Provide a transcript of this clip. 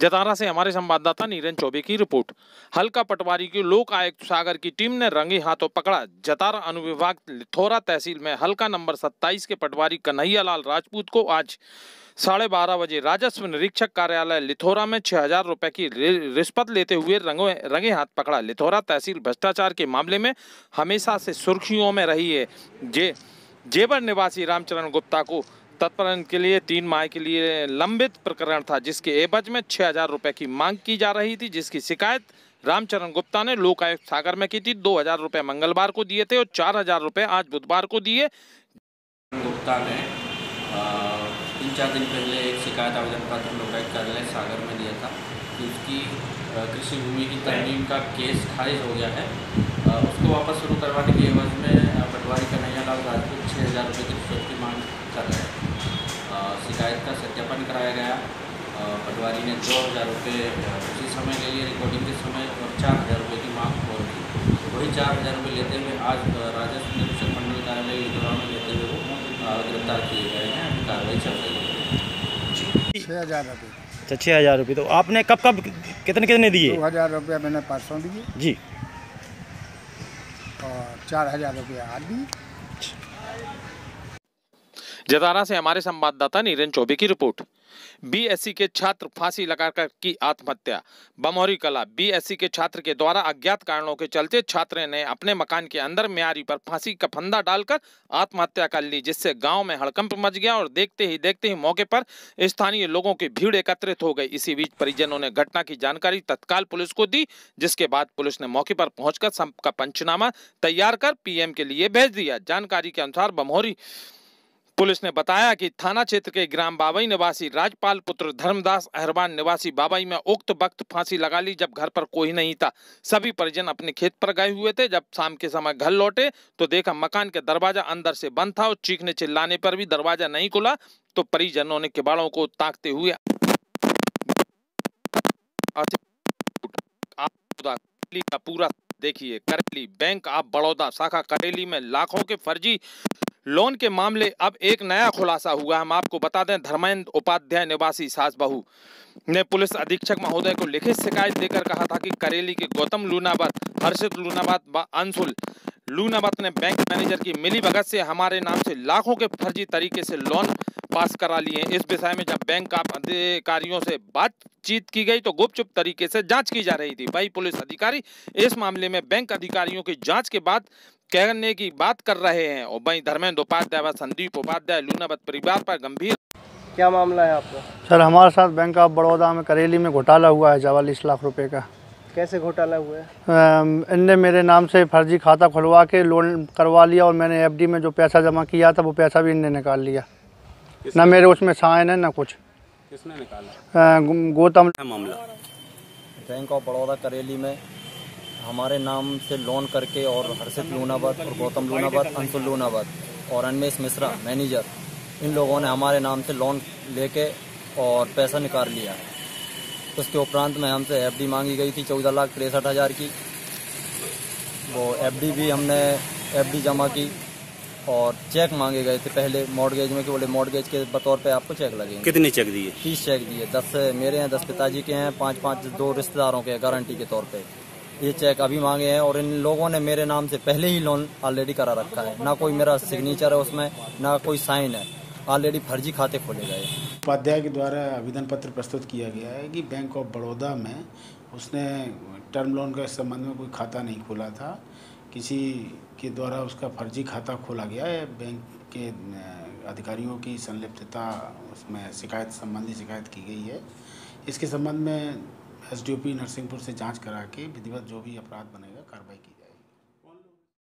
जतारा से हमारे संवाददाता नीरन चौबे की रिपोर्ट। हल्का पटवारी की लोक आयुक्त सागर की टीम ने रंगे हाथों पकड़ा। जतारा अनुविभाग लिथोरा तहसील में हल्का नंबर 27 के पटवारी कन्हैया राजपूत को आज साढ़े बारह बजे राजस्व निरीक्षक कार्यालय लिथोरा में छह हज़ार रुपए की रिश्वत लेते हुए रंगो, रंगे हाथ पकड़ा। लिथोरा तहसील भ्रष्टाचार के मामले में हमेशा से सुर्खियों में रही है। जे जेवर निवासी रामचरण गुप्ता को तत्परण के लिए, तीन माह के लिए लंबित प्रकरण था, जिसके एवज में छह हज़ार रुपए की मांग की जा रही थी, जिसकी शिकायत रामचरण गुप्ता ने लोकायुक्त सागर में की थी। दो हज़ार रुपए मंगलवार को दिए थे और चार हज़ार रुपए आज बुधवार को दिए। गुप्ता ने तीन चार दिन पहले एक शिकायत आवेदन पत्र लोकायुक्त कार्यालय सागर में दिया था उसकी कृषि भूमि की तरमीम का केस खारिज हो गया है। उसको वापस शुरू करवाने के एवज में पटवारी कन्हैया लाल राजपूत छः हज़ार रुपये की रिश्वत की मांग कर रहे हैं। शिकायत का सत्यापन कराया गया। अ, पटवारी ने दो हज़ार रुपये उसी समय ले लिए रिकॉर्डिंग के समय और चार हज़ार रुपये की मांग और की। वही चार हज़ार रुपये लेते हुए आज राजस्व निरीक्षक मंडल कार्यालय लिथोरा में लेते हुए वो गिरफ़्तार किए गए हैं। अभी कार्रवाई चल रही है। छः हज़ार रुपये। अच्छा छः हज़ार रुपये तो आपने कब कब कितने कितने दिए? दो हज़ार रुपया मैंने परसों दिए। जी। और चार हज़ार रुपया आज दिए। जतारा से हमारे संवाददाता नीरन चौबे की रिपोर्ट। बीएससी के छात्र फांसी लगाकर की आत्महत्या। बमौरी कला, बीएससी के छात्र के द्वारा अज्ञात कारणों के चलते छात्र ने अपने मकान के अंदर म्यारी पर फांसी का फंदा डालकर आत्महत्या कर ली, जिससे गाँव में हड़कंप मच गया और देखते ही देखते ही मौके पर स्थानीय लोगों की भीड़ एकत्रित हो गई। इसी बीच परिजनों ने घटना की जानकारी तत्काल पुलिस को दी, जिसके बाद पुलिस ने मौके पर पहुंचकर सबका पंचनामा तैयार कर पीएम के लिए भेज दिया। जानकारी के अनुसार बमौरी पुलिस ने बताया कि थाना क्षेत्र के ग्राम बाबई निवासी राजपाल पुत्र धर्मदास अहरबान निवासी बाबई में उक्त वक्त फांसी लगा ली जब घर पर कोई नहीं था सभी परिजन अपने खेत पर गए हुए थे जब शाम के समय घर लौटे तो देखा मकान के दरवाज़ा अंदर से बंद था और चीखने चिल्लाने पर भी दरवाज़ा नहीं खुला तो परिजनों ने किबाड़ों को ताकते हुए पूरा देखिए करेली बैंक ऑफ़ बड़ौदा शाखा करेली में लाखों के फर्जी लोन के मामले अब एक नया खुलासा हुआ। हम आपको बता दें, धर्मेंद्र उपाध्याय निवासी सास बहू ने पुलिस अधीक्षक महोदय को लिखित शिकायत देकर कहा था कि करेली के गौतम लूनाबाद, हर्षित लूनाबाद व अंशुल लूनावत ने बैंक मैनेजर की मिली भगत से हमारे नाम से लाखों के फर्जी तरीके से लोन पास करा लिए इस विषय में जब बैंक अधिकारियों से बातचीत की गई तो गुपचुप तरीके से जाँच की जा रही थी। वही पुलिस अधिकारी इस मामले में बैंक अधिकारियों की जाँच के बाद कहने की बात कर रहे हैं और वहीं धर्मेंद्र उपाध्याय व संदीप उपाध्याय लूनावत परिवार पर गंभीर क्या मामला है आपका? सर हमारे साथ बैंक ऑफ़ बड़ौदा में करेली में घोटाला हुआ है चवालीस लाख रुपए का। कैसे घोटाला हुआ है? इनने मेरे नाम से फर्जी खाता खुलवा के लोन करवा लिया और मैंने एफडी में जो पैसा जमा किया था वो पैसा भी इनने निकाल लिया। ना मेरे उसमें साइन है ना कुछ। किसने निकाला? गौतम। बैंक ऑफ़ बड़ौदा करेली में हमारे नाम से लोन करके और हर्षित लूनावत और गौतम लूनावत अंशुल लूनावत और अन्वेश मिश्रा मैनेजर इन लोगों ने हमारे नाम से लोन लेके और पैसा निकाल लिया। है उसके उपरांत में हमसे एफडी मांगी गई थी चौदह लाख तिरसठ हज़ार की। वो एफडी भी हमने एफडी जमा की और चेक मांगे गए थे पहले मॉडगेज में कि बोले मॉडगेज के बतौर पे आपको चेक लगेंगे। कितने चेक दिए तीस चेक दिए दस मेरे हैं दस पिताजी के हैं पाँच पाँच दो रिश्तेदारों के गारंटी के तौर पे। ये चेक अभी मांगे हैं और इन लोगों ने मेरे नाम से पहले ही लोन ऑलरेडी करा रखा है। ना कोई मेरा सिग्नेचर है उसमें ना कोई साइन है। ऑलरेडी फर्जी खाते खोले गए उपाध्याय के द्वारा आवेदन पत्र प्रस्तुत किया गया है कि बैंक ऑफ़ बड़ौदा में उसने टर्म लोन के संबंध में कोई खाता नहीं खोला था। किसी के द्वारा उसका फर्जी खाता खोला गया है। बैंक के अधिकारियों की संलिप्तता, उसमें शिकायत, संबंधी शिकायत की गई है। इसके संबंध में एसडीओपी नरसिंहपुर से जाँच करा के विधिवत जो भी अपराध बनेगा, कार्रवाई की